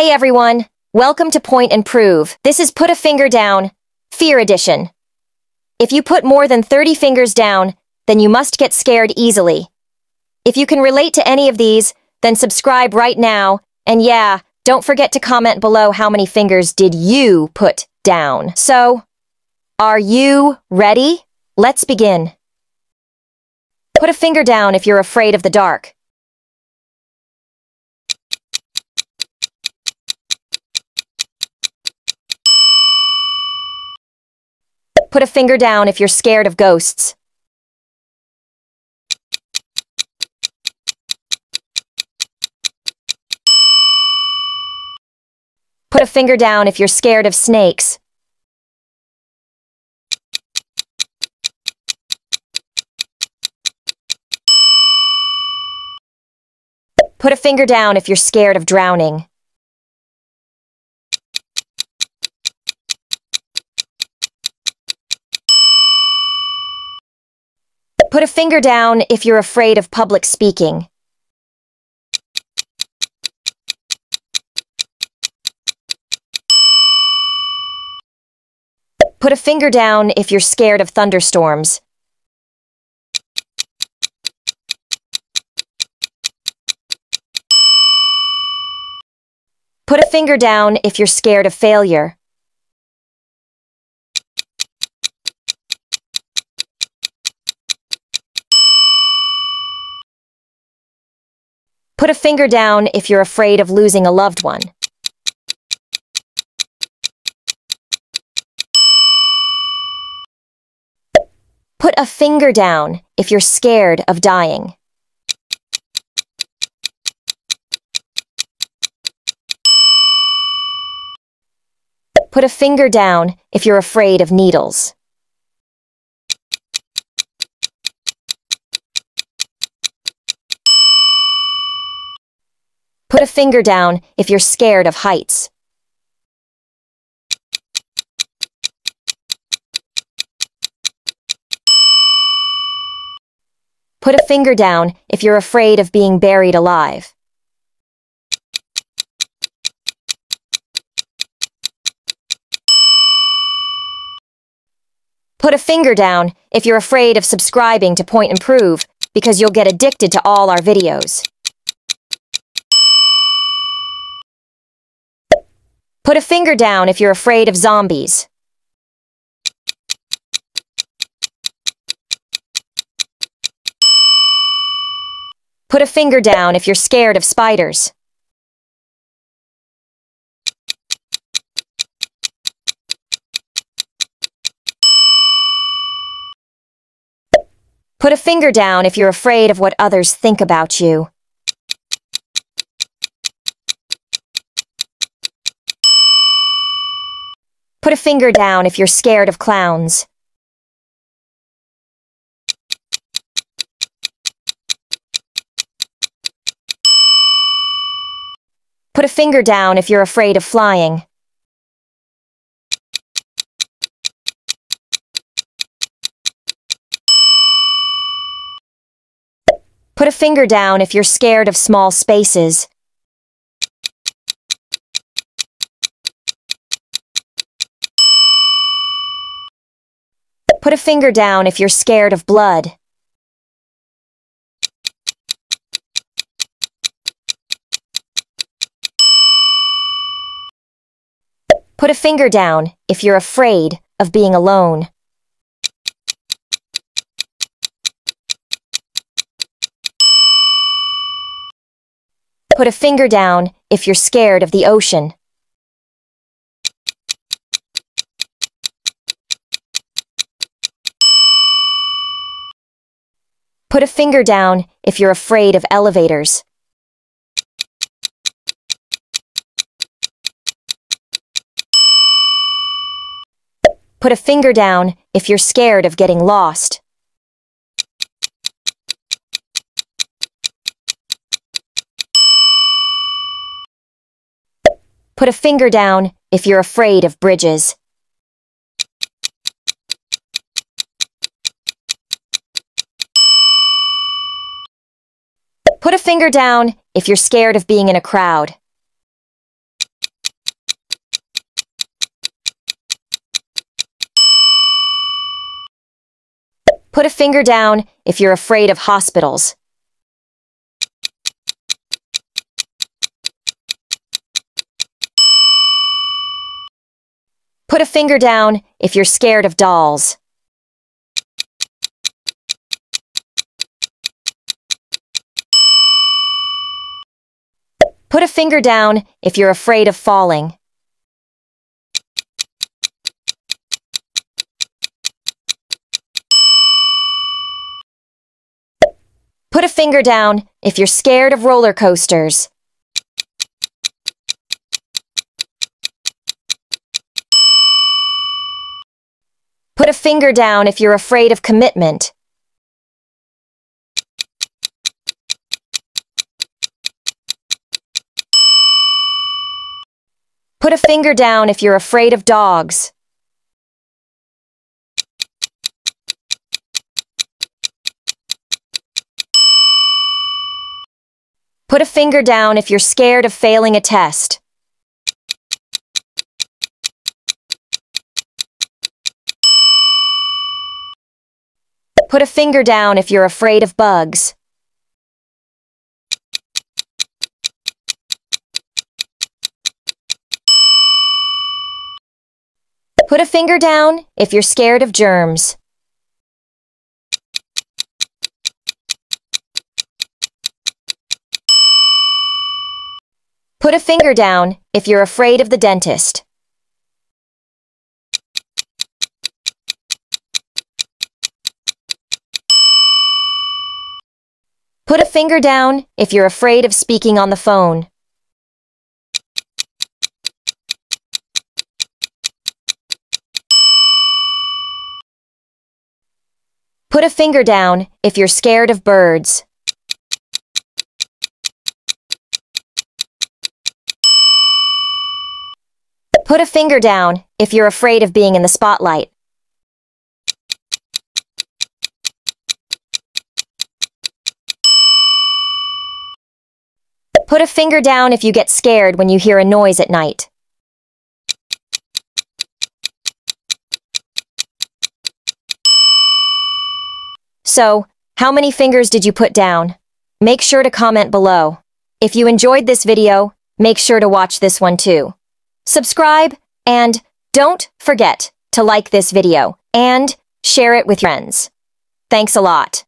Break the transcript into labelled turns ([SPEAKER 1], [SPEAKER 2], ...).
[SPEAKER 1] Hey everyone, welcome to Point and Prove. This is Put a Finger Down, Fear Edition. If you put more than 30 fingers down, then you must get scared easily. If you can relate to any of these, then subscribe right now, and yeah, don't forget to comment below how many fingers did you put down. So, are you ready? Let's begin. Put a finger down if you're afraid of the dark. Put a finger down if you're scared of ghosts. Put a finger down if you're scared of snakes. Put a finger down if you're scared of drowning. Put a finger down if you're afraid of public speaking. Put a finger down if you're scared of thunderstorms. Put a finger down if you're scared of failure. Finger down if you're afraid of losing a loved one. Put a finger down if you're scared of dying. Put a finger down if you're afraid of needles. Put a finger down if you're scared of heights. Put a finger down if you're afraid of being buried alive. Put a finger down if you're afraid of subscribing to Point and Prove because you'll get addicted to all our videos. Put a finger down if you're afraid of zombies. Put a finger down if you're scared of spiders. Put a finger down if you're afraid of what others think about you. Put a finger down if you're scared of clowns. Put a finger down if you're afraid of flying. Put a finger down if you're scared of small spaces. Put a finger down if you're scared of blood. Put a finger down if you're afraid of being alone. Put a finger down if you're scared of the ocean. Put a finger down if you're afraid of elevators. Put a finger down if you're scared of getting lost. Put a finger down if you're afraid of bridges. Put a finger down if you're scared of being in a crowd. Put a finger down if you're afraid of hospitals. Put a finger down if you're scared of dolls. Put a finger down if you're afraid of falling. Put a finger down if you're scared of roller coasters. Put a finger down if you're afraid of commitment. Put a finger down if you're afraid of dogs. Put a finger down if you're scared of failing a test. Put a finger down if you're afraid of bugs. Put a finger down if you're scared of germs. Put a finger down if you're afraid of the dentist. Put a finger down if you're afraid of speaking on the phone. Put a finger down if you're scared of birds. Put a finger down if you're afraid of being in the spotlight. Put a finger down if you get scared when you hear a noise at night. So, how many fingers did you put down? Make sure to comment below. If you enjoyed this video, make sure to watch this one too. Subscribe, and don't forget to like this video and share it with your friends. Thanks a lot.